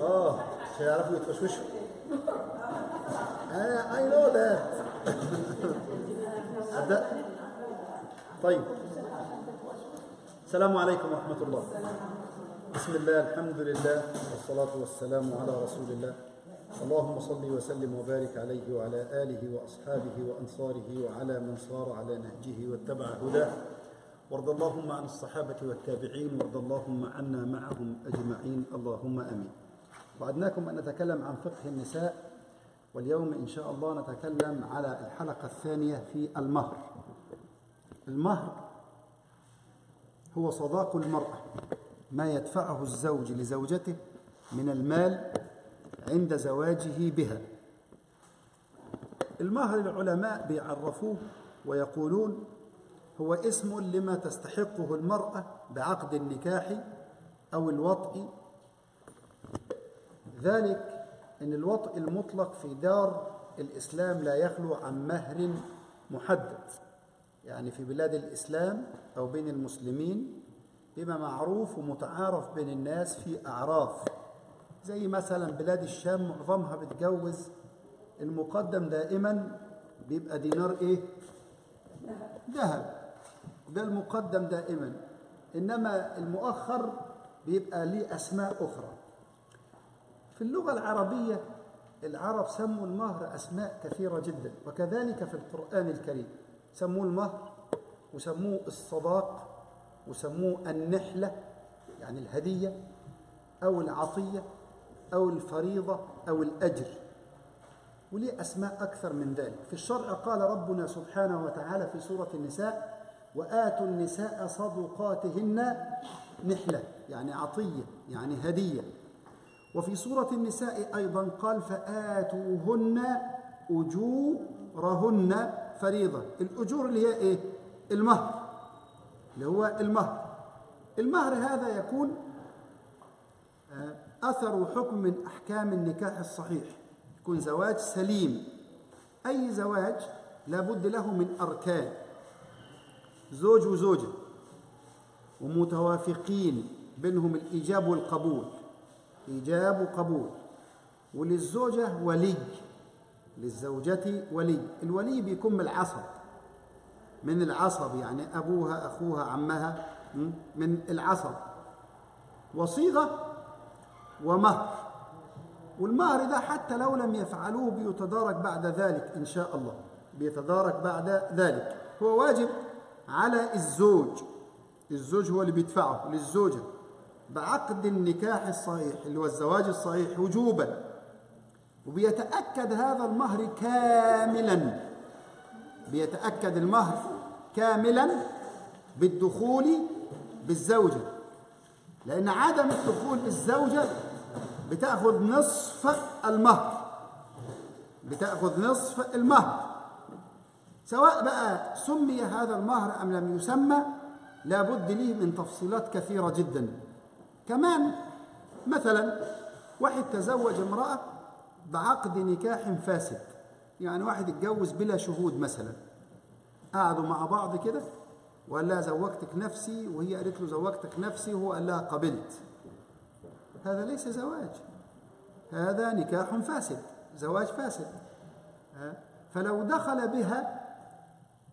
آه مش هيعرفوا I, I know that. أبدأ. طيب. السلام عليكم ورحمة الله. بسم الله الحمد لله والصلاة والسلام على رسول الله. اللهم صل وسلم وبارك عليه وعلى آله وأصحابه وأنصاره وعلى من صار على نهجه واتبع هداه. وارض اللهم عن الصحابة والتابعين وارض اللهم عنا معهم أجمعين. اللهم أمين. وعدناكم أن نتكلم عن فقه النساء واليوم إن شاء الله نتكلم على الحلقة الثانية في المهر. المهر هو صداق المرأة ما يدفعه الزوج لزوجته من المال عند زواجه بها. المهر العلماء بيعرفوه ويقولون هو اسم لما تستحقه المرأة بعقد النكاح أو الوطء. ذلك أن الوطء المطلق في دار الإسلام لا يخلو عن مهر محدد يعني في بلاد الإسلام أو بين المسلمين بما معروف ومتعارف بين الناس في أعراف. زي مثلا بلاد الشام معظمها بتجوز المقدم دائما بيبقى دينار إيه؟ ذهب. ده المقدم دائما. إنما المؤخر بيبقى ليه أسماء أخرى. في اللغة العربية العرب سموا المهر أسماء كثيرة جدا وكذلك في القرآن الكريم. سموه المهر وسموه الصداق وسموه النحلة يعني الهدية أو العطية أو الفريضة أو الأجر. وليه أسماء أكثر من ذلك. في الشرع قال ربنا سبحانه وتعالى في سورة النساء وآتوا النساء صدقاتهن نحلة يعني عطية يعني هدية. وفي سورة النساء أيضا قال فآتوهن أجورهن فريضة. الأجور اللي هي إيه؟ المهر. اللي هو المهر. المهر هذا يكون أثر حكم من أحكام النكاح الصحيح. يكون زواج سليم. أي زواج لابد له من أركان. زوج وزوجة ومتوافقين بينهم الإيجاب والقبول. إيجاب وقبول. وللزوجة ولي للزوجة ولي. الولي بيكون من العصب. من العصب يعني أبوها أخوها عمها من العصب. وصيغة ومهر. والمهر ده حتى لو لم يفعلوه بيتدارك بعد ذلك إن شاء الله. بيتدارك بعد ذلك. هو واجب على الزوج. الزوج هو اللي بيدفعه للزوجة. بعقد النكاح الصحيح اللي هو الزواج الصحيح وجوبا. وبيتأكد هذا المهر كاملا. بيتأكد المهر كاملا بالدخول بالزوجة. لأن عدم الدخول بالزوجة بتأخذ نصف المهر. بتأخذ نصف المهر. سواء بقى سمي هذا المهر أم لم يسمى لابد له من تفصيلات كثيرة جدا. كمان مثلا واحد تزوج امرأة بعقد نكاح فاسد يعني واحد اتجوز بلا شهود مثلا. قعدوا مع بعض كده وقال لها زوجتك نفسي وهي قالت له زوجتك نفسي وهو قال لها قبلت. هذا ليس زواج هذا نكاح فاسد زواج فاسد. فلو دخل بها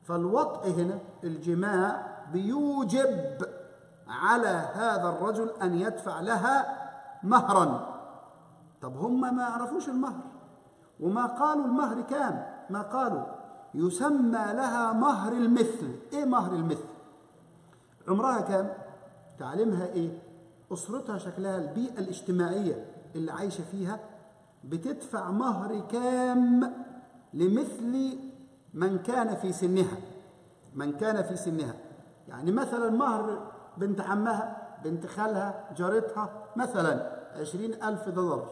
فالوطء هنا الجماع بيوجب على هذا الرجل أن يدفع لها مهرا. طب هم ما يعرفوش المهر؟ وما قالوا المهر كام؟ ما قالوا. يسمى لها مهر المثل. إيه مهر المثل؟ عمرها كام؟ تعليمها إيه؟ أسرتها شكلها البيئة الاجتماعية اللي عايشة فيها بتدفع مهر كام لمثل من كان في سنها من كان في سنها. يعني مثلا مهر بنت عمها بنت خالها جارتها مثلا عشرين ألف دولار.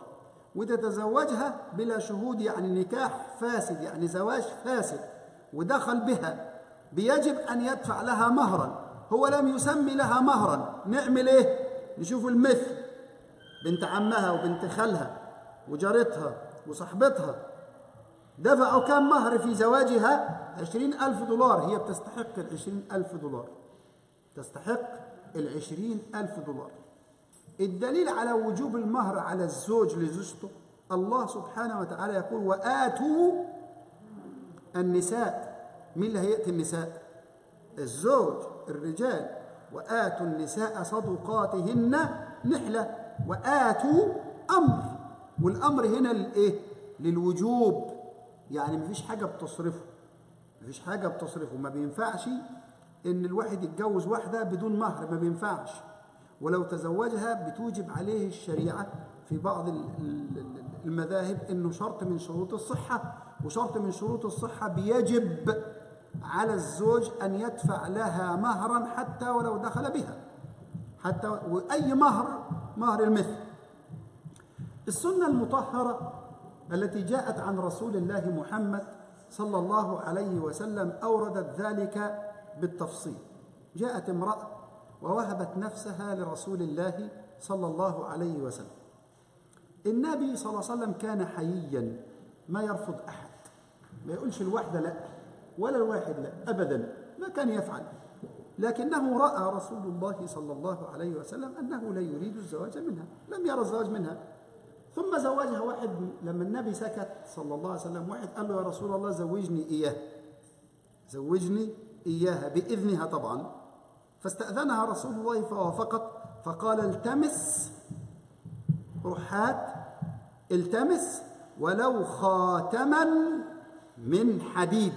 وتتزوجها بلا شهود يعني نكاح فاسد يعني زواج فاسد. ودخل بها. بيجب أن يدفع لها مهرا. هو لم يسمي لها مهرا. نعمل إيه؟ نشوف المثل. بنت عمها وبنت خالها وجارتها وصاحبتها. دفعوا كم مهر في زواجها عشرين ألف دولار. هي بتستحق العشرين ألف دولار. تستحق العشرين ألف دولار. الدليل على وجوب المهر على الزوج لزوجته الله سبحانه وتعالى يقول وآتوا النساء. مين اللي هيأتي النساء؟ الزوج الرجال. وآتوا النساء صدقاتهن نحلة. وآتوا أمر. والأمر هنا للإيه للوجوب. يعني مفيش حاجة بتصرفه مفيش حاجة بتصرفه. ما بينفعش إن الواحد يتجوز واحدة بدون مهر ما بينفعش. ولو تزوجها بتوجب عليه الشريعة في بعض المذاهب إنه شرط من شروط الصحة وشرط من شروط الصحة بيجب على الزوج أن يدفع لها مهرا حتى ولو دخل بها حتى وأي مهر مهر المثل. السنة المطهرة التي جاءت عن رسول الله محمد صلى الله عليه وسلم أوردت ذلك بالتفصيل. جاءت امرأة ووهبت نفسها لرسول الله صلى الله عليه وسلم. النبي صلى الله عليه وسلم كان حييا ما يرفض أحد. ما يقولش الواحدة لا ولا الواحد لا أبدا ما كان يفعل. لكنه رأى رسول الله صلى الله عليه وسلم أنه لا يريد الزواج منها لم يرى الزواج منها. ثم زوجها واحد لما النبي سكت صلى الله عليه وسلم واحد قال له يا رسول الله زوجني إياه. زوجني إياها بإذنها طبعا. فاستأذنها رسول الله فوافقت فقال التمس رحات التمس ولو خاتما من حديد.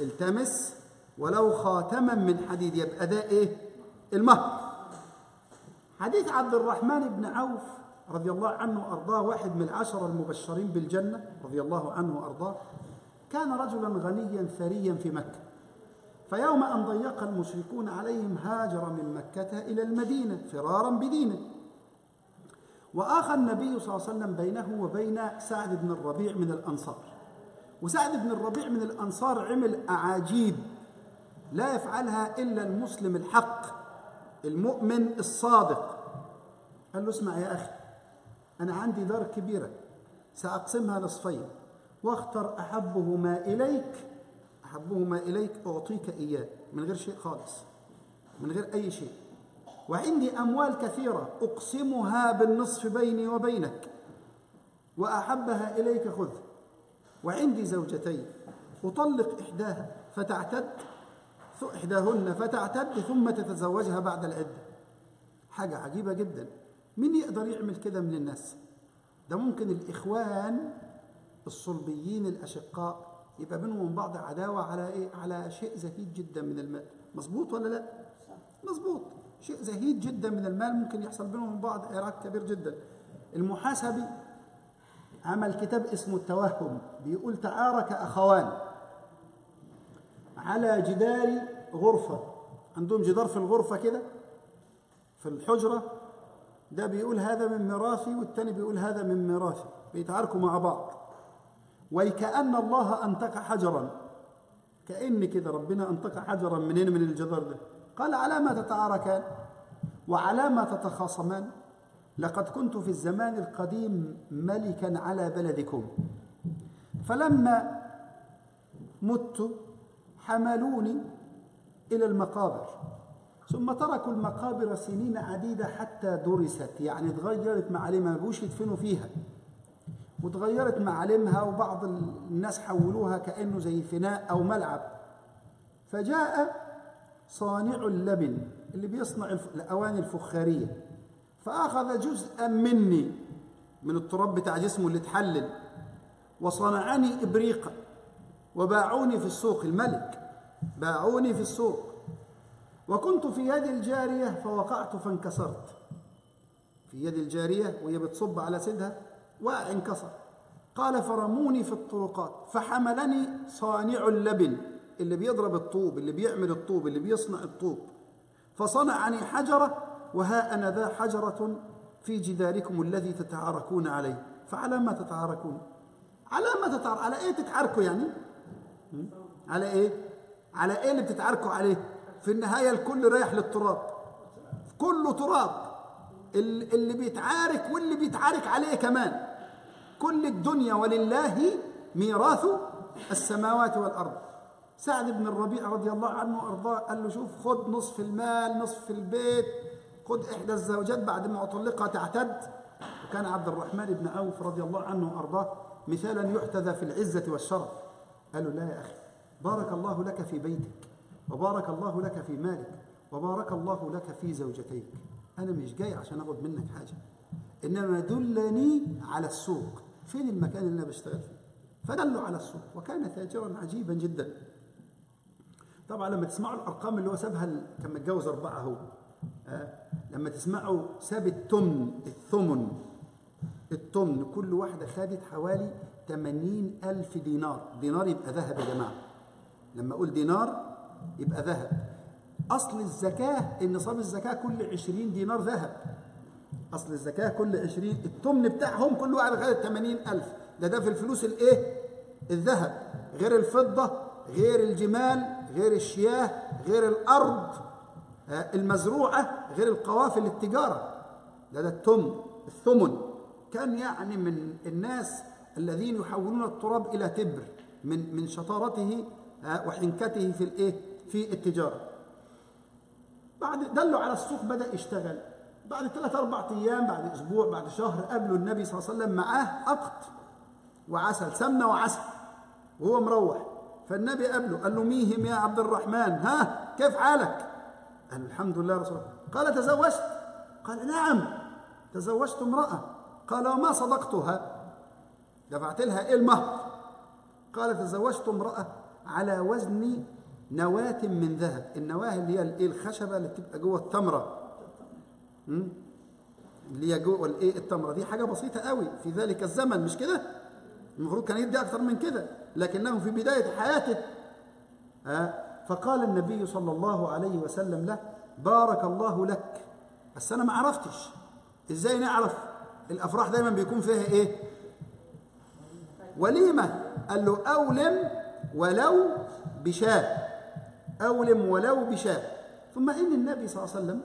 التمس ولو خاتما من حديد يبقى ده إيه؟ المهر. حديث عبد الرحمن بن عوف رضي الله عنه وأرضاه واحد من العشرة المبشرين بالجنة رضي الله عنه وأرضاه كان رجلا غنيا ثريا في مكة. فيوم أن ضيق المشركون عليهم هاجر من مكة إلى المدينة فرارا بدينه. واخى النبي صلى الله عليه وسلم بينه وبين سعد بن الربيع من الأنصار. وسعد بن الربيع من الأنصار عمل أعاجيب لا يفعلها إلا المسلم الحق المؤمن الصادق. قال له اسمع يا أخي أنا عندي دار كبيرة سأقسمها نصفين. واختر أحبهما إليك أحبهما إليك أعطيك إياه من غير شيء خالص من غير أي شيء. وعندي أموال كثيرة أقسمها بالنصف بيني وبينك وأحبها إليك خذ. وعندي زوجتين أطلق إحداها فتعتد إحداهن فتعتد ثم تتزوجها بعد العدة. حاجة عجيبة جدا. مين يقدر يعمل كده من الناس؟ ده ممكن الإخوان الصلبيين الأشقاء يبقى بينهم بعض عداوة على إيه؟ على شيء زهيد جدا من المال. مظبوط ولا لا؟ مظبوط. شيء زهيد جدا من المال ممكن يحصل بينهم بعض إعراك كبير جدا. المحاسبي عمل كتاب اسمه التوهم بيقول تعارك أخوان على جدار غرفة. عندهم جدار في الغرفة كده في الحجرة. ده بيقول هذا من ميراثي والتاني بيقول هذا من ميراثي بيتعاركوا مع بعض. وكأن الله أنتق حجرا. كأن كده ربنا أنتق حجرا منين؟ من الجدار ده. قال على ما تتعاركان وعلى ما تتخاصمان. لقد كنت في الزمان القديم ملكا على بلدكم. فلما مت حملوني إلى المقابر. ثم تركوا المقابر سنين عديدة حتى درست. يعني تغيرت معالمها ما بقوش يدفنوا فيها. وتغيرت معالمها وبعض الناس حولوها كأنه زي فناء أو ملعب. فجاء صانع اللبن اللي بيصنع الأواني الفخارية. فأخذ جزءا مني من التراب بتاع جسمه اللي اتحلل. وصنعني إبريقا وباعوني في السوق الملك. باعوني في السوق. وكنت في يد الجارية فوقعت فانكسرت. في يد الجارية وهي بتصب على سدها وقع انكسر قال فرموني في الطرقات فحملني صانع اللبن اللي بيضرب الطوب اللي بيعمل الطوب اللي بيصنع الطوب. فصنعني حجرة وها أنا ذا حجرة في جداركم الذي تتعاركون عليه. فعلى ما تتعاركون؟ على ما تتعارك على إيه تتعاركوا يعني؟ على إيه؟ على إيه اللي بتتعاركوا عليه؟ في النهاية الكل رايح للتراب. كله تراب. اللي بيتعارك واللي بيتعارك عليه كمان. كل الدنيا ولله ميراث السماوات والأرض. سعد بن الربيع رضي الله عنه وأرضاه قال له شوف خد نصف المال نصف البيت خد إحدى الزوجات بعد ما أطلقها تعتد. وكان عبد الرحمن بن عوف رضي الله عنه وأرضاه مثالا يحتذى في العزة والشرف. قالوا لا يا أخي بارك الله لك في بيتك. وبارك الله لك في مالك وبارك الله لك في زوجتيك. أنا مش جاي عشان أخذ منك حاجة. إنما دلني على السوق. فين المكان اللي أنا بشتغل فيه؟ فدلوا على السوق. وكان تاجرا عجيبا جدا. طبعا لما تسمعوا الأرقام اللي هو سابها كان متجوز أربعة هو. آه لما تسمعوا ساب التمن الثمن التمن كل واحدة خدت حوالي 80 ألف دينار. دينار يبقى ذهب يا جماعة. لما أقول دينار يبقى ذهب. أصل الزكاة إن نصاب الزكاة كل 20 دينار ذهب. أصل الزكاة كل 20 التمن بتاعهم كل واحد خدت 80 ألف. ده ده في الفلوس الإيه؟ الذهب. غير الفضة غير الجمال غير الشياه غير الأرض المزروعة غير القوافل التجارة ده ده التمن الثمن. كان يعني من الناس الذين يحولون التراب إلى تبر من من شطارته وحنكته في الإيه؟ في التجارة. بعد دلوا على السوق بدأ يشتغل. بعد ثلاث أربع أيام بعد أسبوع بعد شهر قابلوا النبي صلى الله عليه وسلم معاه أقط وعسل سمنة وعسل وهو مروح. فالنبي قابله قال له ميهم يا عبد الرحمن؟ ها كيف حالك؟ قال الحمد لله رسول الله. قال تزوجت؟ قال نعم. تزوجت امرأة. قال وما صدقتها؟ دفعت لها إيه المهر؟ قال تزوجت امرأة على وزن نواة من ذهب. النواة اللي هي الإيه الخشبة اللي بتبقى جوه التمرة. اللي هي جوه الإيه التمرة. دي حاجة بسيطة قوي. في ذلك الزمن. مش كده؟ المفروض كان يدي أكثر من كده. لكنه في بداية حياته. فقال النبي صلى الله عليه وسلم له بارك الله لك. بس أنا ما عرفتش. إزاي نعرف؟ الأفراح دايما بيكون فيها إيه؟ وليمة. قال له أولم ولو بشاة. أولم ولو بشاة ثم إن النبي صلى الله عليه وسلم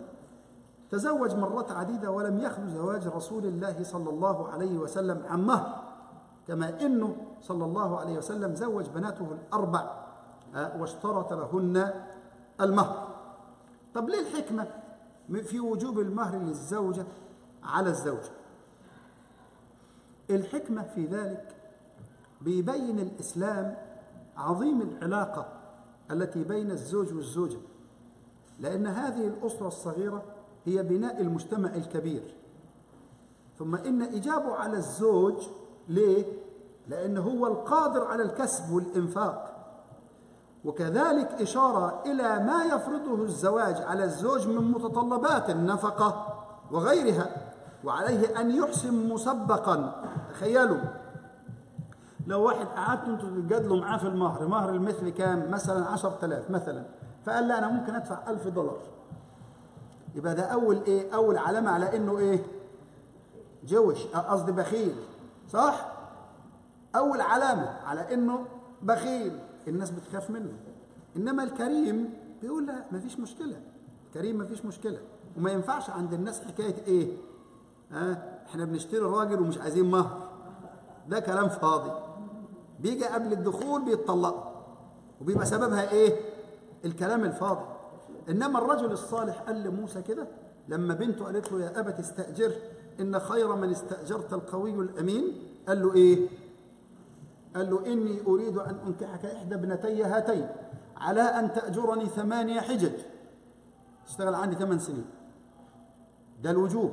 تزوج مرات عديدة ولم يخلو زواج رسول الله صلى الله عليه وسلم عن مهر كما إنه صلى الله عليه وسلم زوج بناته الأربع واشترط لهن المهر. طب ليه الحكمة في وجوب المهر للزوجة على الزوجة الحكمة في ذلك بيبين الإسلام عظيم العلاقة التي بين الزوج والزوجة لأن هذه الأسرة الصغيرة هي بناء المجتمع الكبير. ثم إن إجابه على الزوج ليه؟ لأنه هو القادر على الكسب والإنفاق. وكذلك إشارة إلى ما يفرضه الزواج على الزوج من متطلبات النفقة وغيرها وعليه أن يحسن مسبقا. تخيلوا لو واحد قعدتوا أنتوا تتجادلوا معاه في المهر مهر المثل كام؟ مثلا 10000 مثلا. فقال لا أنا ممكن أدفع 1000 دولار. يبقى ده أول إيه؟ أول علامة على إنه إيه؟ جوش قصدي بخيل. صح؟ أول علامة على إنه بخيل. الناس بتخاف منه. إنما الكريم بيقول لا مفيش مشكلة. الكريم مفيش مشكلة. وما ينفعش عند الناس حكاية إيه؟ ها؟ إحنا بنشتري راجل ومش عايزين مهر. ده كلام فاضي. بيجي قبل الدخول بيتطلقوا. وبيبقى سببها إيه؟ الكلام الفاضي. إنما الرجل الصالح قال لموسى كده لما بنته قالت له يا أبت استأجر إن خير من استأجرت القوي الأمين. قال له إيه؟ قال له إني أريد أن أنكحك إحدى ابنتي هاتين على أن تأجرني ثمانية حجج. اشتغل عندي ثمان سنين. ده الوجوب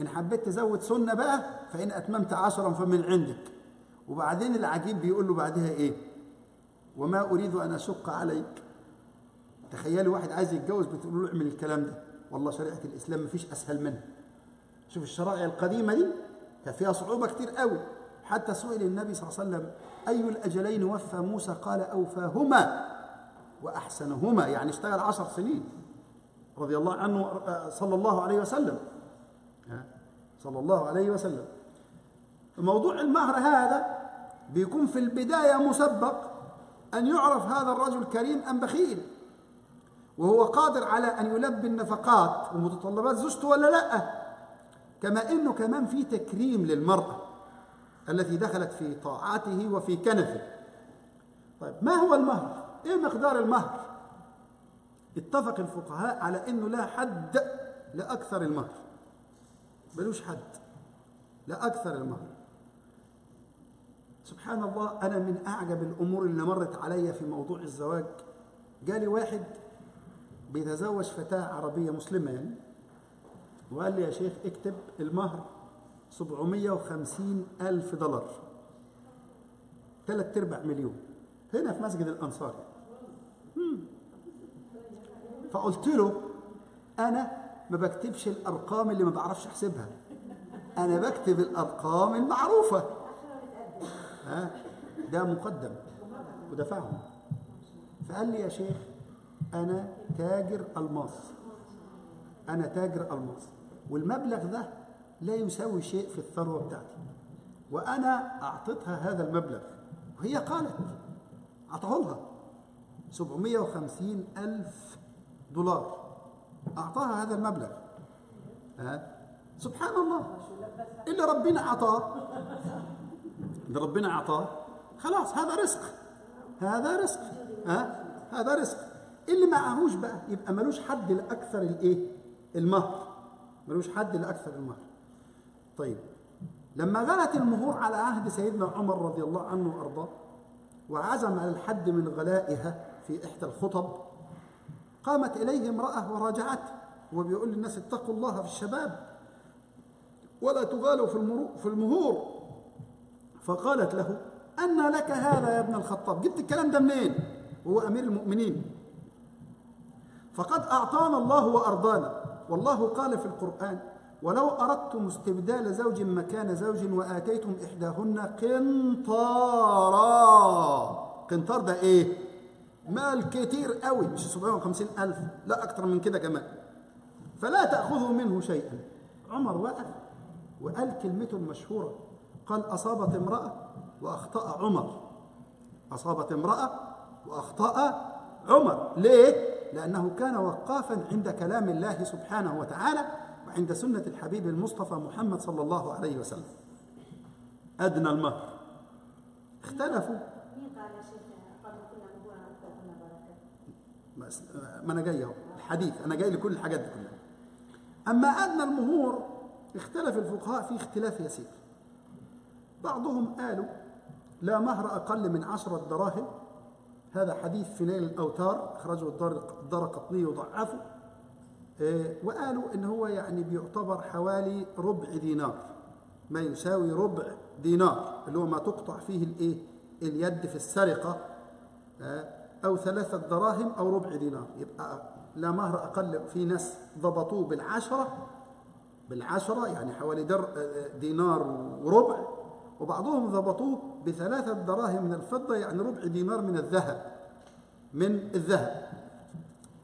إن حبيت تزود سنة بقى فإن أتممت عشرا فمن عندك. وبعدين العجيب بيقول له بعدها إيه؟ وما أريد أن أشق عليك. تخيلوا واحد عايز يتجوز بتقول له اعمل الكلام ده. والله شريعة الإسلام مفيش أسهل منها. شوف الشرائع القديمة دي كان فيها صعوبة كتير قوي. حتى سئل النبي صلى الله عليه وسلم أي الأجلين وفى موسى؟ قال أوفاهما وأحسنهما. يعني اشتغل عشر سنين. رضي الله عنه صلى الله عليه وسلم. صلى الله عليه وسلم. موضوع المهر هذا بيكون في البداية مسبق أن يعرف هذا الرجل كريم أم بخيل وهو قادر على أن يلبي النفقات ومتطلبات زوجته ولا لأ كما أنه كمان في تكريم للمرأة التي دخلت في طاعته وفي كنفه طيب ما هو المهر؟ إيه مقدار المهر؟ اتفق الفقهاء على أنه لا حد لأكثر المهر ملوش حد لأكثر المهر سبحان الله أنا من أعجب الأمور اللي مرت عليا في موضوع الزواج. جالي واحد بيتزوج فتاة عربية مسلمة يعني وقال لي يا شيخ اكتب المهر 750 ألف دولار. ثلاث أرباع مليون. هنا في مسجد الأنصار. فقلت له أنا ما بكتبش الأرقام اللي ما بعرفش أحسبها. أنا بكتب الأرقام المعروفة. ها؟ ده مقدم. ودفعهم. فقال لي يا شيخ أنا تاجر ألماس. أنا تاجر ألماس. والمبلغ ده لا يساوي شيء في الثروة بتاعتي. وأنا أعطيتها هذا المبلغ. وهي قالت أعطاه لها 750 ألف دولار. أعطاها هذا المبلغ. ها؟ سبحان الله. اللي ربنا أعطاه. اللي ربنا أعطاه خلاص هذا رزق. هذا رزق. ها؟ هذا رزق. اللي معهوش بقى يبقى ملوش حد لأكثر الإيه؟ المهر. ملوش حد لأكثر المهر. طيب. لما غلت المهور على عهد سيدنا عمر رضي الله عنه وأرضاه وعزم على الحد من غلائها في إحدى الخطب قامت إليه امرأة وراجعته وبيقول للناس اتقوا الله في الشباب ولا تغالوا في في المهور. فقالت له أن لك هذا يا ابن الخطاب. جبت الكلام ده منين؟ وهو أمير المؤمنين. فقد أعطانا الله وأرضانا. والله قال في القرآن ولو أردتم استبدال زوج مكان زوج وآتيتم إحداهن قنطارا. قنطار ده إيه؟ مال كتير قوي مش 750 ألف لا أكتر من كده كمان. فلا تأخذوا منه شيئا. عمر وقف وقال كلمته المشهورة. قال أصابت امرأة وأخطأ عمر. أصابت امرأة وأخطأ عمر. ليه؟ لأنه كان وقافا عند كلام الله سبحانه وتعالى وعند سنة الحبيب المصطفى محمد صلى الله عليه وسلم. أدنى المهر. اختلفوا. ما أنا جاي أهو. الحديث. أنا جاي لكل الحاجات دي كلها. أما أدنى المهور اختلف الفقهاء في اختلاف يسير. بعضهم قالوا لا مهر أقل من عشرة دراهم هذا حديث في نيل الأوتار أخرجه الدار قطني وضعفه وقالوا إن هو يعني بيعتبر حوالي ربع دينار. ما يساوي ربع دينار اللي هو ما تقطع فيه الإيه؟ اليد في السرقة أو ثلاثة دراهم أو ربع دينار. يبقى لا مهر أقل في ناس ضبطوه بالعشرة. بالعشرة يعني حوالي در دينار وربع. وبعضهم ضبطوه بثلاثة دراهم من الفضة يعني ربع دينار من الذهب من الذهب.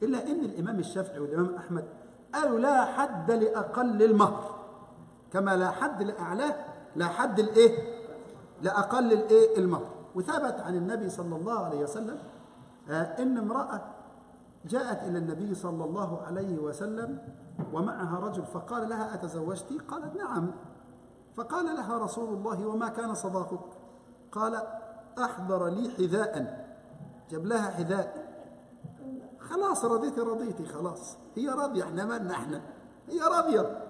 إلا أن الإمام الشافعي والإمام أحمد قالوا لا حد لأقل المهر كما لا حد لأعلاه لا حد الإيه لأقل الإيه؟ المهر. وثبت عن النبي صلى الله عليه وسلم إن امرأة جاءت إلى النبي صلى الله عليه وسلم ومعها رجل فقال لها أتزوجتي؟ قالت نعم. فقال لها رسول الله وما كان صداقك؟ قال أحضر لي حذاء. جاب لها حذاء. خلاص رضيتي رضيتي خلاص. هي راضية إحنا مالنا إحنا هي راضية.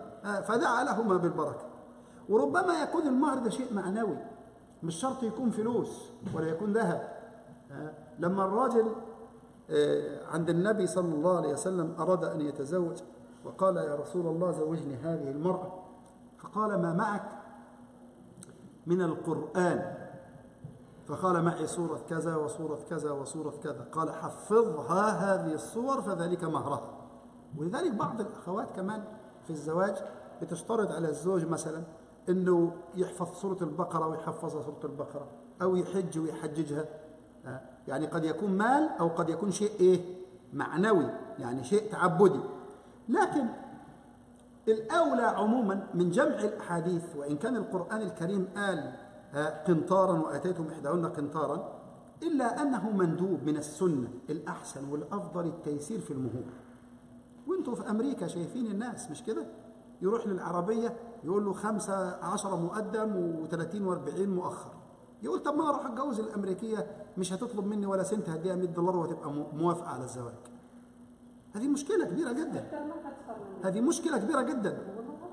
فدعا لهما بالبركة. وربما يكون المهر ده شيء معنوي مش شرط يكون فلوس ولا يكون ذهب. لما الراجل عند النبي صلى الله عليه وسلم أراد أن يتزوج وقال يا رسول الله زوجني هذه المرأة. فقال ما معك من القرآن؟ فقال معي سورة كذا وسورة كذا وسورة كذا. قال حفظها هذه الصور فذلك مهرها ولذلك بعض الأخوات كمان في الزواج بتشترط على الزوج مثلا أنه يحفظ سورة البقرة ويحفظها سورة البقرة أو يحج ويحججها. يعني قد يكون مال أو قد يكون شيء إيه؟ معنوي يعني شيء تعبدي. لكن الأولى عموما من جمع الأحاديث وإن كان القرآن الكريم قال قنطارا وآتيتم إحداهن قنطارا إلا أنه مندوب من السنة الأحسن والأفضل التيسير في المهور. وانتوا في أمريكا شايفين الناس مش كده؟ يروح للعربية يقول له خمسة عشرة مقدم وثلاثين وأربعين مؤخر. يقول طب ما أروح أتجوز الأمريكية مش هتطلب مني ولا سنت هديها 100 دولار وتبقى موافقة على الزواج. هذه مشكلة كبيرة جدا. هذه مشكلة كبيرة جدا.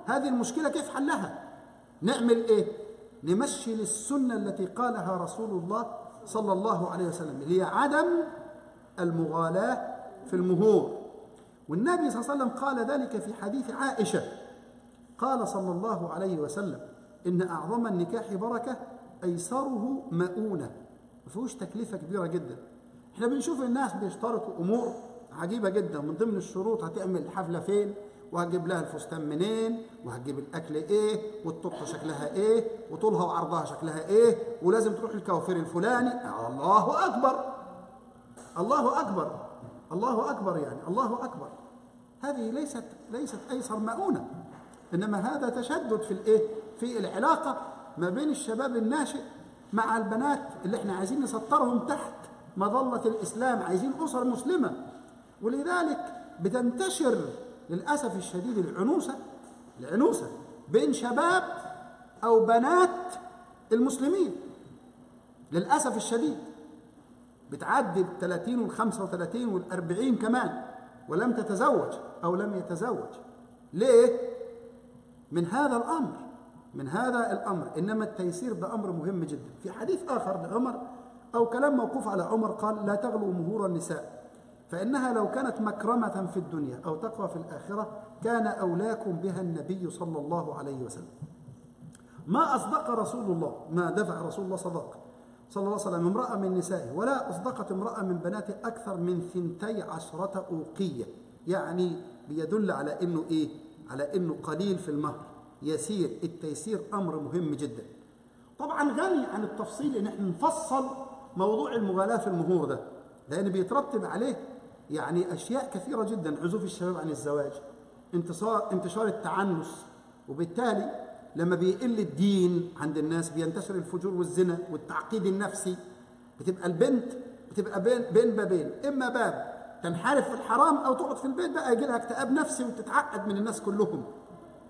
هذه المشكلة كيف حلها؟ نعمل إيه؟ نمشي للسنة التي قالها رسول الله صلى الله عليه وسلم اللي هي عدم المغالاة في المهور. والنبي صلى الله عليه وسلم قال ذلك في حديث عائشة. قال صلى الله عليه وسلم إن أعظم النكاح بركة أيسره مؤونة. ما فيهوش تكلفة كبيرة جدا. إحنا بنشوف الناس بيشترطوا أمور عجيبة جدا. من ضمن الشروط هتعمل الحفلة فين؟ وهتجيب لها الفستان منين؟ وهتجيب الأكل إيه؟ والتورته شكلها إيه؟ وطولها وعرضها شكلها إيه؟ ولازم تروح الكوافير الفلاني. الله أكبر! الله أكبر! الله أكبر يعني. الله أكبر! هذه ليست ليست أيسر مؤونة. إنما هذا تشدد في الإيه؟ في العلاقة ما بين الشباب الناشئ مع البنات اللي إحنا عايزين نسطرهم تحت مظلة الإسلام عايزين أسر مسلمة. ولذلك بتنتشر للأسف الشديد العنوسة العنوسة بين شباب أو بنات المسلمين. للأسف الشديد بتعدي ال 30 وال 35 وال 40 كمان ولم تتزوج أو لم يتزوج. ليه؟ من هذا الأمر من هذا الأمر. إنما التيسير ده أمر مهم جدا. في حديث آخر لعمر أو كلام موقوف على عمر قال لا تغلوا مهور النساء. فإنها لو كانت مكرمة في الدنيا أو تقوى في الآخرة كان أولاكم بها النبي صلى الله عليه وسلم. ما أصدق رسول الله ما دفع رسول الله صداقة صلى الله عليه وسلم امرأة من نسائه ولا أصدقت امرأة من بناته أكثر من ثنتي عشرة أوقية. يعني بيدل على أنه إيه؟ على أنه قليل في المهر. يسير التيسير أمر مهم جدا. طبعا غني عن التفصيل إن إحنا نفصل موضوع المغالاة في المهور ده لأن بيترتب عليه يعني أشياء كثيرة جدا. عزوف الشباب عن الزواج انتصار انتشار التعنس. وبالتالي لما بيقل الدين عند الناس بينتشر الفجور والزنا والتعقيد النفسي. بتبقى البنت بتبقى بين بين بابين إما باب تنحرف في الحرام أو تقعد في البيت بقى يجي لها اكتئاب نفسي وتتعقد من الناس كلهم.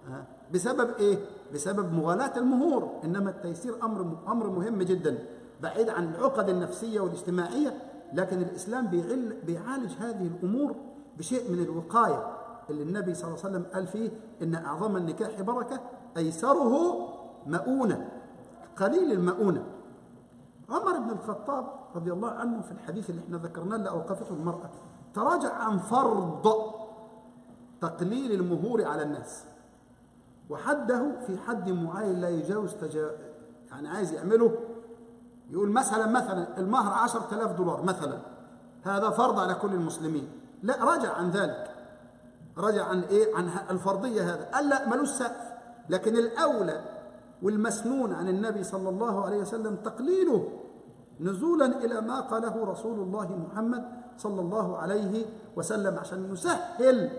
ها؟ بسبب إيه؟ بسبب مغالاة المهور. إنما التيسير أمر أمر مهم جدا. بعيد عن العقد النفسية والاجتماعية لكن الإسلام بيعل بيعالج هذه الأمور بشيء من الوقاية اللي النبي صلى الله عليه وسلم قال فيه إن أعظم النكاح بركة أيسره مؤونة قليل المؤونة. عمر بن الخطاب رضي الله عنه في الحديث اللي إحنا ذكرناه اللي أوقفته المرأة تراجع عن فرض تقليل المهور على الناس. وحده في حد معين لا يجاوز تجا... يعني عايز يعمله يقول مثلا مثلا المهر 10000 دولار مثلا. هذا فرض على كل المسلمين. لا رجع عن ذلك. رجع عن إيه؟ عن الفرضية هذا. قال لا ملوش سقف. لكن الأولى والمسنون عن النبي صلى الله عليه وسلم تقليله نزولا إلى ما قاله رسول الله محمد صلى الله عليه وسلم عشان يسهل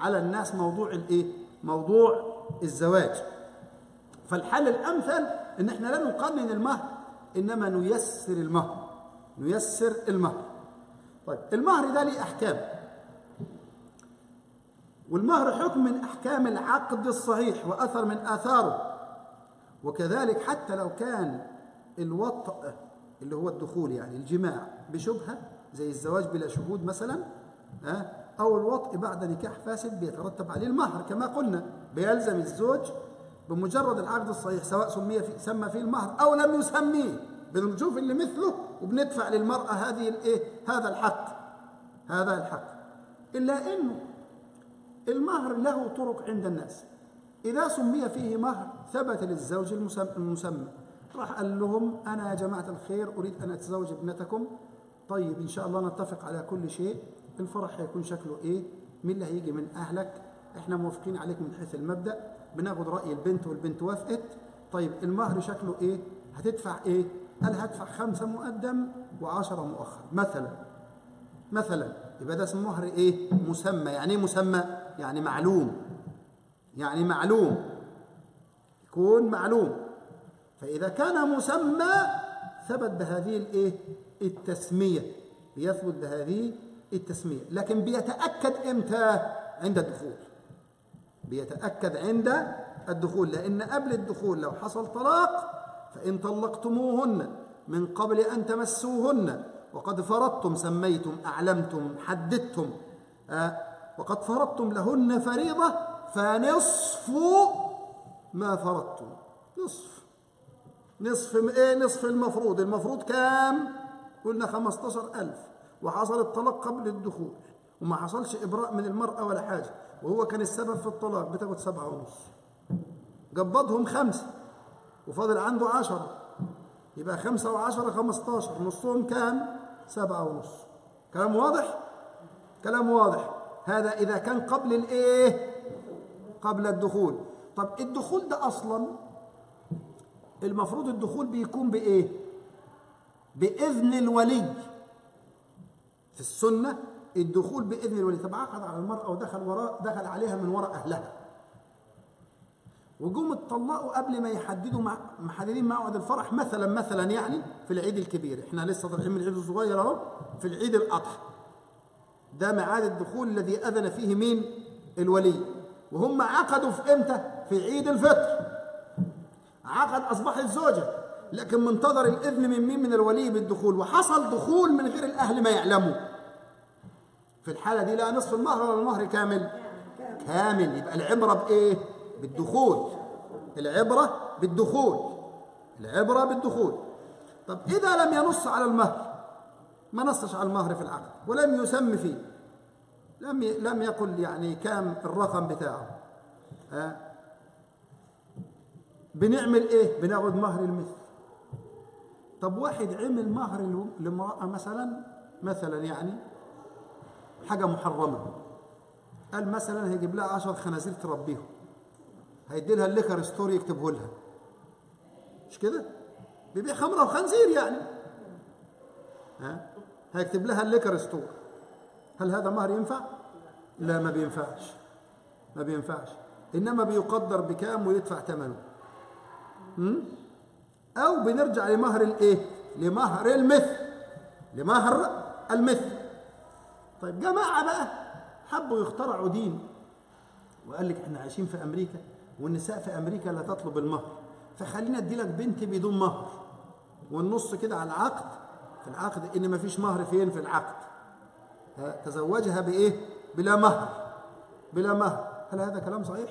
على الناس موضوع الإيه؟ موضوع الزواج. فالحل الأمثل إن إحنا لا نقنن المهر إنما نيسر المهر. نيسر المهر. طيب المهر ده ليه أحكام. والمهر حكم من أحكام العقد الصحيح وأثر من آثاره. وكذلك حتى لو كان الوطء اللي هو الدخول يعني الجماع بشبهة زي الزواج بلا شهود مثلا أو الوطء بعد نكاح فاسد بيترتب عليه المهر. كما قلنا بيلزم الزوج بمجرد العقد الصحيح سواء سمي في سمى فيه المهر أو لم يسميه. بنشوف اللي مثله وبندفع للمرأة هذه الايه هذا الحق. هذا الحق. إلا إنه المهر له طرق عند الناس. إذا سمي فيه مهر ثبت للزوج المسمى. راح قال لهم أنا يا جماعة الخير أريد أن أتزوج ابنتكم. طيب إن شاء الله نتفق على كل شيء. الفرح هيكون شكله إيه؟ مين اللي هيجي من أهلك؟ إحنا موافقين عليك من حيث المبدأ. بناخد رأي البنت والبنت وافقت. طيب المهر شكله إيه؟ هتدفع إيه؟ قال هدفع خمسة مقدم وعشرة مؤخر. مثلا مثلا يبقى ده اسمه مهر إيه؟ مسمى. يعني إيه مسمى؟ يعني معلوم. يعني معلوم. يكون معلوم. فإذا كان مسمى ثبت بهذه الإيه؟ التسمية. بيثبت بهذه التسمية. لكن بيتأكد إمتى؟ عند الدخول. بيتاكد عند الدخول لأن قبل الدخول لو حصل طلاق فإن طلقتموهن من قبل أن تمسوهن. وقد فرضتم سميتم أعلمتم حددتم آه وقد فرضتم لهن فريضة فنصف ما فرضتم. نصف. نصف إيه نصف المفروض؟ المفروض كام؟ قلنا خمستاشر ألف. وحصل الطلاق قبل الدخول وما حصلش إبراء من المرأة ولا حاجة. وهو كان السبب في الطلاق بتاخد سبعة ونص. قبضهم خمسة وفاضل عنده عشرة. يبقى خمسة وعشرة خمستاشر نصهم كام؟ سبعة ونص. كلام واضح؟ كلام واضح. هذا إذا كان قبل الإيه؟ قبل الدخول. طب الدخول ده أصلا المفروض الدخول بيكون بإيه؟ بإذن الولي في السنة الدخول بإذن الولي. طب عقد على المرأة ودخل وراء دخل عليها من وراء أهلها. وجم اتطلقوا قبل ما يحددوا مع محددين موعد الفرح مثلا مثلا يعني في العيد الكبير. إحنا لسه طالعين من العيد الصغير أهو في العيد الأضحى. ده ميعاد الدخول الذي أذن فيه مين؟ الولي. وهم عقدوا في إمتى؟ في عيد الفطر. عقد اصبحت زوجه لكن منتظر الإذن من مين؟ من الولي بالدخول. وحصل دخول من غير الأهل ما يعلموا. في الحالة دي لا نصف المهر ولا المهر كامل. كامل. يبقى العبرة بإيه؟ بالدخول. العبرة بالدخول. العبرة بالدخول. طب إذا لم ينص على المهر ما نصش على المهر في العقد ولم يسم فيه لم. لم يقل يعني كام الرقم بتاعه. ها؟ بنعمل إيه؟ بناخد مهر المثل. طب واحد عمل مهر لامرأة مثلا مثلا يعني حاجة محرمة. قال مثلا هيجيب لها 10 خنازير تربيهم. هيدي لها ال liquor store يكتبه لها. مش كده؟ بيبيع خمرة وخنزير يعني. ها؟ هيكتب لها ال liquor store. هل هذا مهر ينفع؟ لا ما بينفعش. ما بينفعش. إنما بيقدر بكام ويدفع ثمنه. أو بنرجع لمهر الإيه؟ لمهر المثل. لمهر المثل. طيب جماعة بقى حبوا يخترعوا دين. وقال لك إحنا عايشين في أمريكا والنساء في أمريكا لا تطلب المهر. فخلينا أدي لك بنت بدون مهر. والنص كده على العقد في العقد إن ما فيش مهر فين؟ في العقد. تزوجها بإيه؟ بلا مهر. بلا مهر. هل هذا كلام صحيح؟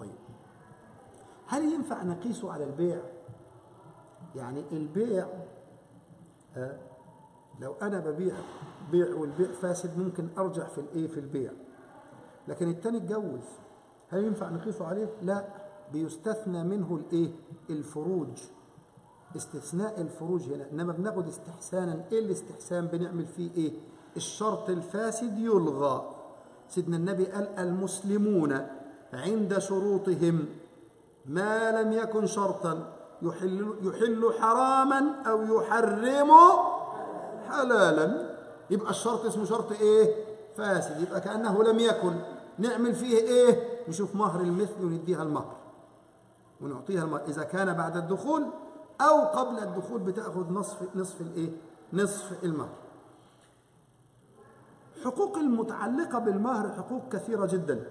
طيب. هل ينفع نقيسه على البيع؟ يعني البيع لو أنا ببيع بيع والبيع فاسد ممكن أرجع في الإيه في البيع. لكن التاني اتجوز هل ينفع نقيسه عليه؟ لا بيستثنى منه الإيه؟ الفروج. استثناء الفروج هنا إنما بناخد استحسانا إيه الاستحسان؟ بنعمل فيه إيه؟ الشرط الفاسد يلغى. سيدنا النبي قال المسلمون عند شروطهم ما لم يكن شرطا يحل, يحل حراما أو يحرم حلالا. يبقى الشرط اسمه شرط إيه؟ فاسد. يبقى كأنه لم يكن. نعمل فيه إيه؟ نشوف مهر المثل ونديها المهر. ونعطيها المهر. إذا كان بعد الدخول أو قبل الدخول بتأخذ نصف نصف الإيه؟ نصف المهر. حقوق المتعلقة بالمهر حقوق كثيرة جدا.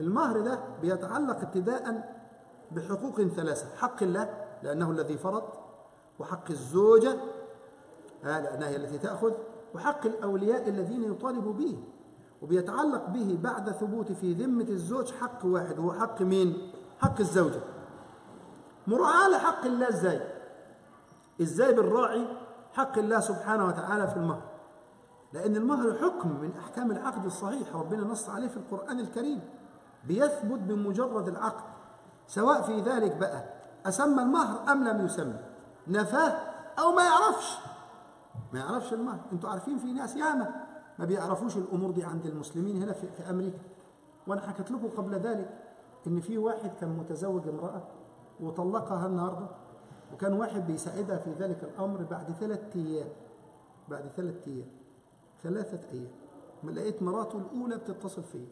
المهر ده بيتعلق ابتداء بحقوق ثلاثة حق الله لأنه الذي فرض وحق الزوجة لانها هي التي تأخذ؟ وحق الأولياء الذين يطالب به وبيتعلق به بعد ثبوت في ذمة الزوج حق واحد. هو حق مين؟ حق الزوجة. مراعاة لحق الله إزاي؟ إزاي بنراعي حق الله سبحانه وتعالى في المهر؟ لأن المهر حكم من أحكام العقد الصحيح ربنا نص عليه في القرآن الكريم بيثبت بمجرد العقد. سواء في ذلك بقى أسمى المهر أم لم يسمى نفاه أو ما يعرفش. ما يعرفش المهر أنتوا عارفين في ناس ياما ما بيعرفوش الأمور دي عند المسلمين هنا في, في أمريكا. وأنا حكيت لكم قبل ذلك إن في واحد كان متزوج امرأة وطلقها النهارده وكان واحد بيساعدها في ذلك الأمر بعد ثلاثة أيام. بعد ثلاثة أيام. ثلاثة أيام. ما لقيت مراته الأولى بتتصل فيا.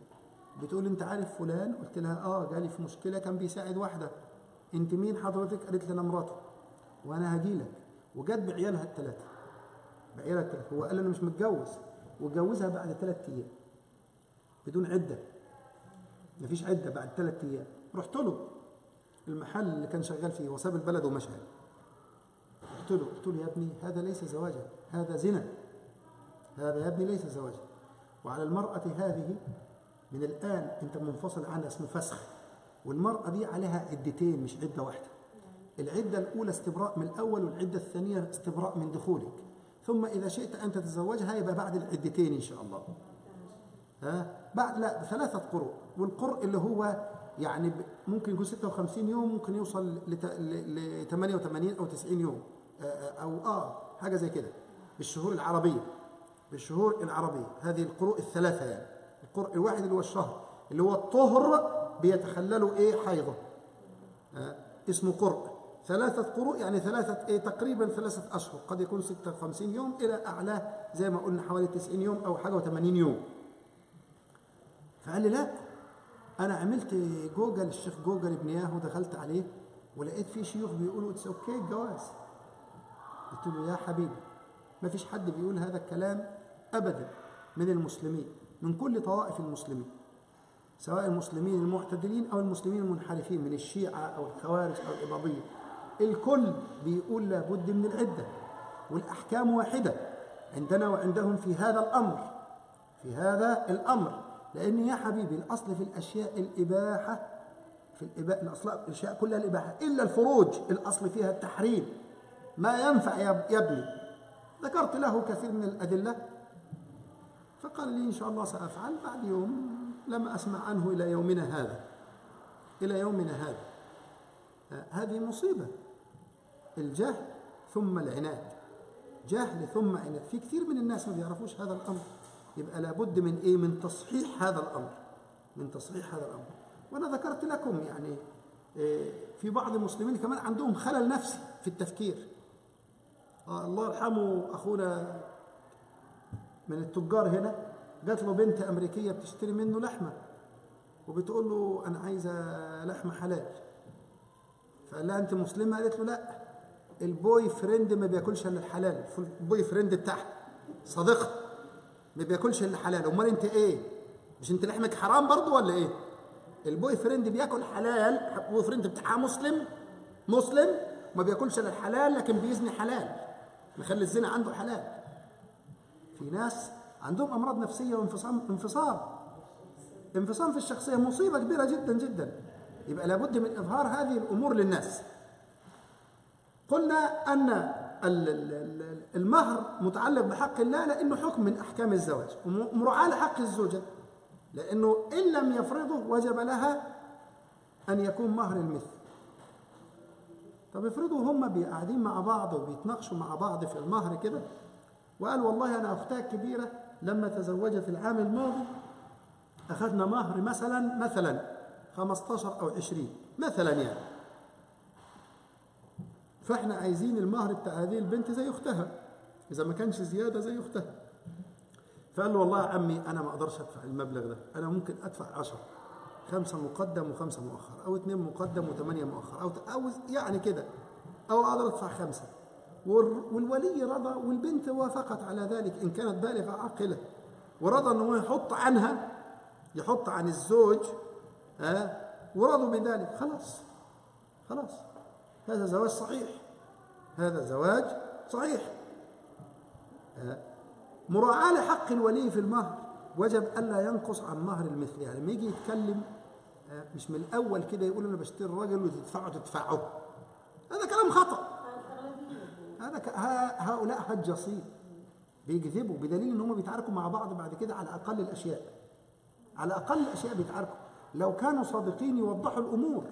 بتقول أنت عارف فلان؟ قلت لها آه جالي في مشكلة كان بيساعد واحدة. أنت مين؟ حضرتك؟ قالت لي أنا مراته. وأنا هجي لك. وجت بعيالها الثلاثه الثلاثه هو قال أنا مش متجوز. واتجوزها بعد ثلاثة أيام. بدون عدة. مفيش عدة بعد ثلاثة أيام. رحت له. المحل اللي كان شغال فيه وساب البلد ومشى قلت له. قلت له يا ابني هذا ليس زواجا هذا زنا. هذا يا ابني ليس زواجا وعلى المرأة هذه من الآن أنت منفصل عنها اسمه فسخ. والمرأة دي عليها عدتين مش عدة واحدة. العدة الأولى استبراء من الأول والعدة الثانية استبراء من دخولك. ثم إذا شئت أن تتزوجها يبقى بعد العدتين إن شاء الله. ها؟ بعد لا ثلاثة قروء. والقرء اللي هو يعني ممكن يكون 56 يوم ممكن يوصل ل 88 أو 90 يوم. آه، آه، أو آه حاجة زي كده. بالشهور العربية. بالشهور العربية. هذه القروء الثلاثة يعني. القرء الواحد اللي هو الشهر. اللي هو الطهر بيتخلله إيه؟ حيضة. آه، اسمه قرء. ثلاثة قروء يعني ثلاثة إيه تقريبا ثلاثة أشهر. قد يكون 56 يوم إلى أعلاه زي ما قلنا حوالي 90 يوم أو حاجة و80 يوم. فقال لي لا أنا عملت جوجل الشيخ جوجل ابن ياهو دخلت عليه ولقيت فيه شيوخ بيقولوا it's okay الجواز قلت له يا حبيبي ما فيش حد بيقول هذا الكلام أبدا من المسلمين من كل طوائف المسلمين سواء المسلمين المعتدلين أو المسلمين المنحرفين من الشيعة أو الخوارج أو الإباضية الكل بيقول لابد من العدة والأحكام واحدة. عندنا وعندهم في هذا الأمر في هذا الأمر لأن يا حبيبي الأصل في الأشياء الإباحة في الإباحة الأصل الأشياء كلها الإباحة إلا الفروج الأصل فيها التحريم. ما ينفع يا ابني. ذكرت له كثير من الأدلة. فقال لي إن شاء الله سأفعل بعد يوم لم أسمع عنه إلى يومنا هذا. إلى يومنا هذا. آه، هذه مصيبة. الجهل ثم العناد. جهل ثم عناد. في كثير من الناس ما بيعرفوش هذا الأمر. يبقى لابد من إيه؟ من تصحيح هذا الأمر. من تصحيح هذا الأمر. وأنا ذكرت لكم يعني آه، في بعض المسلمين كمان عندهم خلل نفسي في التفكير. آه الله يرحمه أخونا من التجار هنا جات له بنت أمريكية بتشتري منه لحمة. وبتقول له أنا عايزة لحمة حلال. فقال لها أنت مسلمة؟ قالت له لا. ال boyfriend ما بياكلش إلا الحلال. ال boyfriend بتاعها. صديقها. ما بياكلش إلا الحلال. أمال أنت إيه؟ مش أنت لحمك حرام برضه ولا إيه؟ ال boyfriend بياكل حلال. ال boyfriend بتاعها مسلم. مسلم. ما بياكلش إلا الحلال لكن بيزني حلال. مخلي الزنا عنده حلال. في ناس عندهم أمراض نفسية وانفصام انفصام. انفصام في الشخصية مصيبة كبيرة جدا جدا. يبقى لابد من إظهار هذه الأمور للناس. قلنا ال- المهر متعلق بحق الله لأنه حكم من أحكام الزواج ومراعاة لحق الزوجة لأنه إن لم يفرضه وجب لها أن يكون مهر المثل. طب افرضوا هم قاعدين مع بعض وبيتناقشوا مع بعض في المهر كده وقال والله أنا أختها الكبيرة لما تزوجت العام الماضي أخذنا مهر مثلا مثلا 15 أو 20 مثلا يعني. فاحنا عايزين المهر بتاع هذه البنت زي اختها. إذا ما كانش زيادة زي اختها. فقال له والله يا عمي أنا ما أقدرش أدفع المبلغ ده. أنا ممكن أدفع 10 خمسة مقدم وخمسة مؤخر. أو اثنين مقدم وثمانية مؤخر. أو أو يعني كده. أو أقدر أدفع خمسة. وال- والولي رضى والبنت وافقت على ذلك. إن كانت بالغة عاقلة. ورضى أنه يحط عنها يحط عن الزوج ها؟ ورضوا بذلك. خلاص. خلاص. هذا زواج صحيح. هذا زواج صحيح. ها. مراعاة لحق الولي في المهر. وجب ألا ينقص عن مهر المثل. يعني لما يجي يتكلم آه، مش من الأول كده يقول أنا بشتري الراجل وتدفعه تدفعه. هذا كلام خطأ. هذا ك... هؤلاء هجاصين بيكذبوا بدليل إن هم بيتعاركوا مع بعض بعد كده على أقل الأشياء. على أقل الأشياء بيتعاركوا. لو كانوا صادقين يوضحوا الأمور.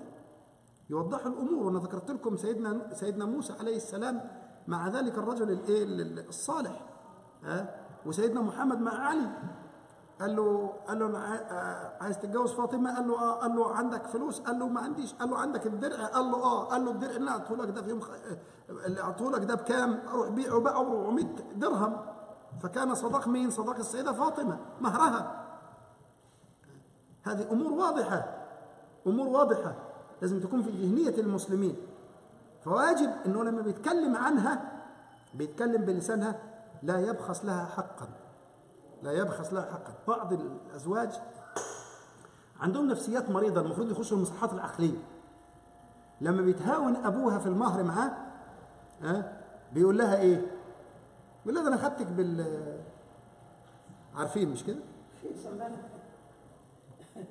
يوضحوا الأمور وأنا ذكرت لكم سيدنا سيدنا موسى عليه السلام مع ذلك الرجل الايه الصالح ها؟ وسيدنا محمد مع علي. قال له قال له آه، عايز تتجوز فاطمة؟ قال له آه قال له عندك فلوس؟ قال له ما عنديش. قال له عندك الدرع؟ قال له آه. قال له الدرع؟ اللي أعطيه لك ده في يوم خ... اللي أعطيه لك ده بكام؟ أروح بيعه بقى 400 درهم. فكان صداق مين؟ صداق السيدة فاطمة مهرها. هذه أمور واضحة أمور واضحة. لازم تكون في ذهنية المسلمين. فواجب انه لما بيتكلم عنها بيتكلم بلسانها لا يبخس لها حقا. لا يبخس لها حقا. بعض الأزواج عندهم نفسيات مريضة المفروض يخشوا المصحات العقلية. لما بيتهاون أبوها في المهر معاه ها بيقول لها إيه؟ بيقول لها ده أنا خدتك بال عارفين مش كده؟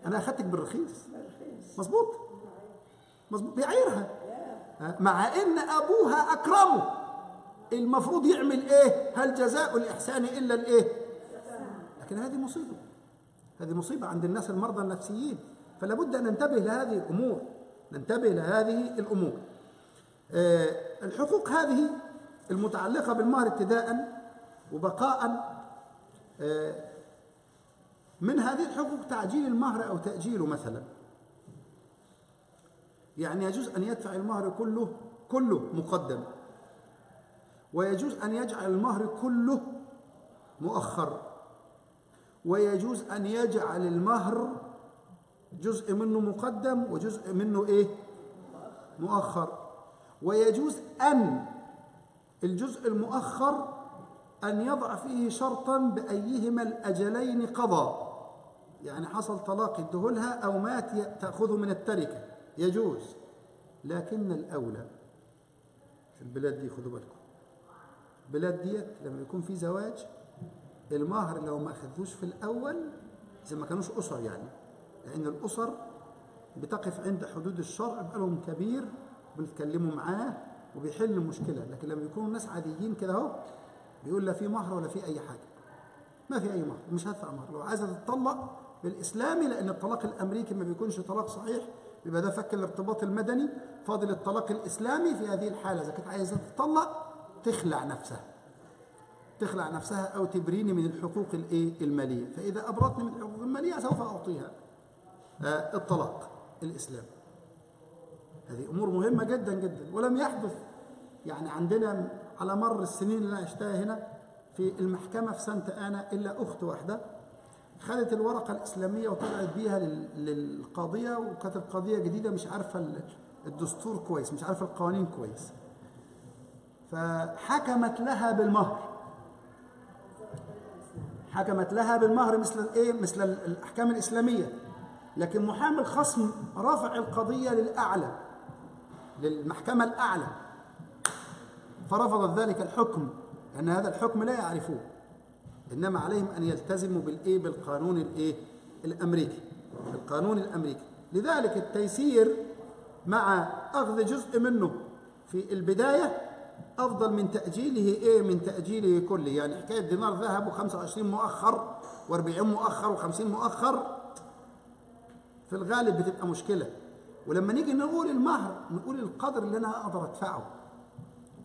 أنا أخدتك بالرخيص. رخيص مظبوط. مظبوط بيعيرها؟ مع إن أبوها اكرمه المفروض يعمل إيه؟ هل جزاء الإحسان إلا الإيه؟ لكن هذه مصيبة. هذه مصيبة عند الناس المرضى النفسيين. فلا بد أن ننتبه لهذه الأمور. ننتبه لهذه الأمور. آه، الحقوق هذه المتعلقة بالمهر ابتداء وبقاء آه، من هذه الحقوق تعجيل المهر أو تأجيله مثلا. يعني يجوز أن يدفع المهر كله كله مقدم. ويجوز أن يجعل المهر كله مؤخر. ويجوز أن يجعل المهر جزء منه مقدم وجزء منه إيه؟ مؤخر. ويجوز أن الجزء المؤخر أن يضع فيه شرطا بأيهما الأجلين قضى. يعني حصل طلاق يدهلها أو مات تأخذه من التركة. يجوز لكن الأولى. في البلاد دي خدوا بالكم. البلاد ديت لما يكون في زواج المهر لو ما أخذوش في الأول إذا ما كانوش أسر يعني لأن الأسر بتقف عند حدود الشرع بقى لهم كبير بنتكلموا معاه وبيحل المشكلة لكن لما يكونوا ناس عاديين كده أهو بيقول لا في مهر ولا في أي حاجة. ما في أي مهر مش هدفع مهر. لو عايزة تطلق بالإسلامي لأن الطلاق الأمريكي ما بيكونش طلاق صحيح يبقى ده فك الارتباط المدني فاضل الطلاق الإسلامي في هذه الحالة. إذا كانت عايزة تطلق تخلع نفسها. تخلع نفسها أو تبريني من الحقوق الإيه؟ المالية. فإذا أبرتني من الحقوق المالية سوف أعطيها آه، الطلاق الإسلامي. هذه أمور مهمة جدا جدا. ولم يحدث يعني عندنا على مر السنين اللي أنا عشتها هنا في المحكمة في سانتا أنا إلا أخت واحدة. خدت الورقة الإسلامية وطلعت بيها لل- للقاضية وكانت القضية جديدة مش عارفة ال- الدستور كويس مش عارفة القوانين كويس. فحكمت لها بالمهر. حكمت لها بالمهر مثل الايه مثل الأحكام الإسلامية. لكن محامي الخصم رفع القضية للأعلى للمحكمة الأعلى. فرفضت ذلك الحكم لأن هذا الحكم لا يعرفوه. إنما عليهم أن يلتزموا بالإيه؟ بالقانون الإيه؟ الأمريكي. القانون الأمريكي. لذلك التيسير مع أخذ جزء منه في البداية أفضل من تأجيله إيه؟ من تأجيله كله. يعني حكاية دينار ذهب و25 مؤخر و40 مؤخر و50 مؤخر في الغالب بتبقى مشكلة. ولما نيجي نقول المهر نقول القدر اللي أنا أقدر أدفعه.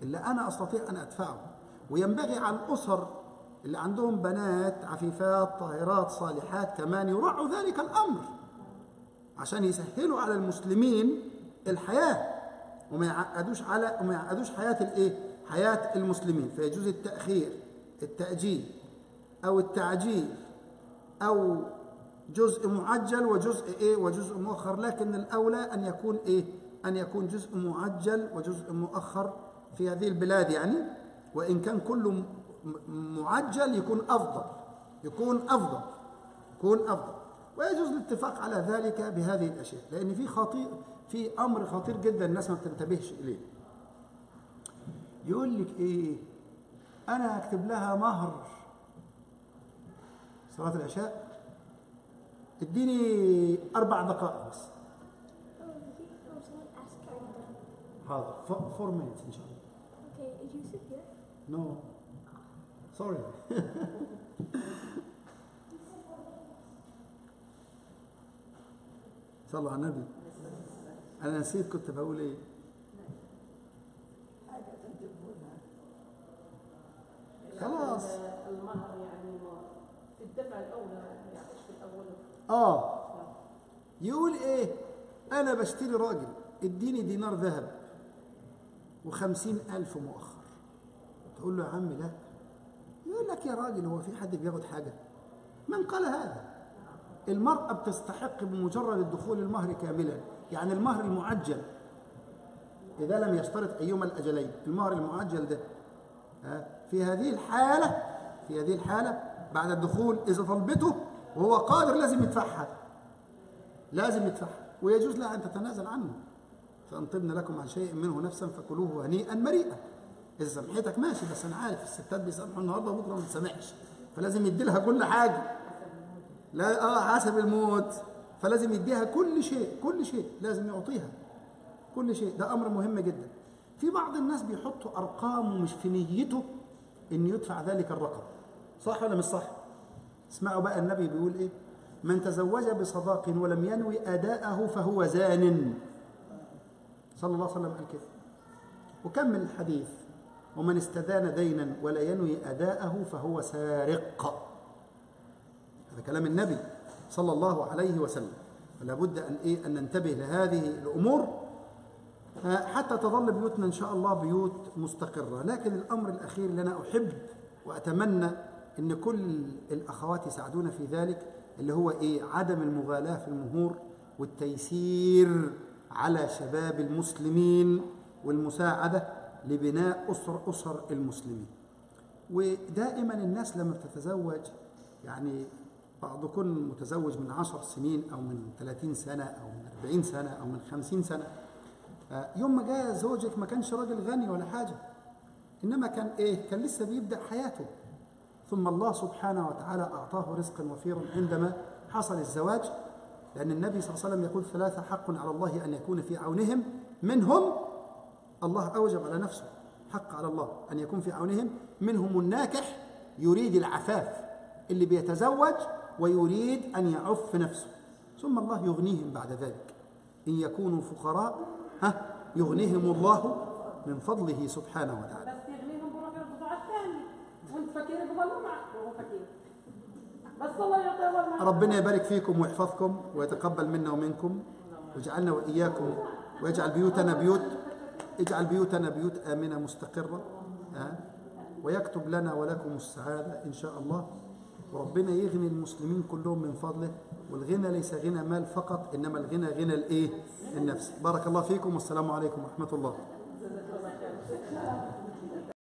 اللي أنا أستطيع أن أدفعه. وينبغي على الأسر اللي عندهم بنات عفيفات طاهرات صالحات كمان يراعوا ذلك الأمر عشان يسهلوا على المسلمين الحياة وما يعقدوش على وما يعقدوش حياة الإيه؟ حياة المسلمين. فيجوز التأخير التأجيل أو التعجيل أو جزء معجل وجزء إيه؟ وجزء مؤخر. لكن الأولى أن يكون إيه؟ أن يكون جزء معجل وجزء مؤخر في هذه البلاد يعني. وإن كان م- معجل يكون أفضل. يكون أفضل. يكون أفضل. ويجوز الاتفاق على ذلك بهذه الأشياء لأن في خطير في أمر خطير جدا الناس ما بتنتبهش إليه. يقول لك إيه؟ أنا هكتب لها مهر. صلاة العشاء؟ اديني أربع دقائق بس? حاضر four minutes إن شاء الله. Okay, here. no sorry صلوا على النبي. أنا نسيت كنت بقول إيه. حاجة خلاص. المهر يعني في الدفع الاولى يعطيش في الأول آه. يقول إيه؟ أنا بشتري راجل اديني دينار ذهب وخمسين ألف مؤخر. تقول له يا عم لا. يقول لك يا راجل هو في حد بياخد حاجة؟ من قال هذا؟ المرأة بتستحق بمجرد الدخول المهر كاملا يعني المهر المعجل. إذا لم يشترط أيهما الأجلين المهر المعجل ده. في هذه الحالة في هذه الحالة بعد الدخول إذا طلبته وهو قادر لازم يدفعها. لازم يدفعها. ويجوز لها أن تتنازل عنه. فإن طبن لكم عن شيء منه نفسا فكلوه هنيئا مريئا. إذا سامحتك ماشي بس أنا عارف الستات بيسامحوا النهارده وبكرة ما بتسامحش فلازم يدي لها كل حاجة. لا آه حسب الموت. فلازم يديها كل شيء كل شيء لازم يعطيها. كل شيء. ده أمر مهم جدا. في بعض الناس بيحطوا أرقام ومش في نيته إن يدفع ذلك الرقم. صح ولا مش صح؟ اسمعوا بقى النبي بيقول إيه؟ من تزوج بصداق ولم ينوي أداءه فهو زان. صلى الله عليه وسلم قال كده. وكمل الحديث. ومن استدان دينا ولا ينوي أداءه فهو سارق. هذا كلام النبي صلى الله عليه وسلم. فلا بد أن إيه أن ننتبه لهذه الأمور آه، حتى تظل بيوتنا إن شاء الله بيوت مستقرة. لكن الأمر الأخير اللي أنا أحب وأتمنى إن كل الأخوات يساعدونا في ذلك اللي هو إيه عدم المغالاة في المهور والتيسير على شباب المسلمين والمساعدة لبناء اسر أسر المسلمين ودائما الناس لما بتتزوج يعني بعضكم متزوج من عشر سنين أو من ثلاثين سنة أو من أربعين سنة أو من خمسين سنة آه، يوم ما جاء زوجك ما كانش راجل غني ولا حاجة إنما كان إيه؟ كان لسه بيبدأ حياته ثم الله سبحانه وتعالى أعطاه رزقا وفيرا عندما حصل الزواج لأن النبي صلى الله عليه وسلم يقول ثلاثة حق على الله أن يكون في عونهم منهم الله أوجب على نفسه حق على الله أن يكون في عونهم. منهم الناكح يريد العفاف اللي بيتزوج ويريد أن يعف نفسه. ثم الله يغنيهم بعد ذلك. إن يكونوا فقراء ها يغنيهم الله من فضله سبحانه وتعالى. بس يغنيهم بروح يرقصوا على الثاني وانت فكير يضلوا معك وهو فكير بس الله معك. ربنا يبارك فيكم ويحفظكم ويتقبل منا ومنكم واجعلنا وإياكم ويجعل بيوتنا بيوت اجعل بيوتنا بيوت آمنة مستقرة ها؟ ويكتب لنا ولكم السعادة إن شاء الله وربنا يغني المسلمين كلهم من فضله والغنى ليس غنى مال فقط إنما الغنى غنى الإيه؟ النفس بارك الله فيكم والسلام عليكم ورحمة الله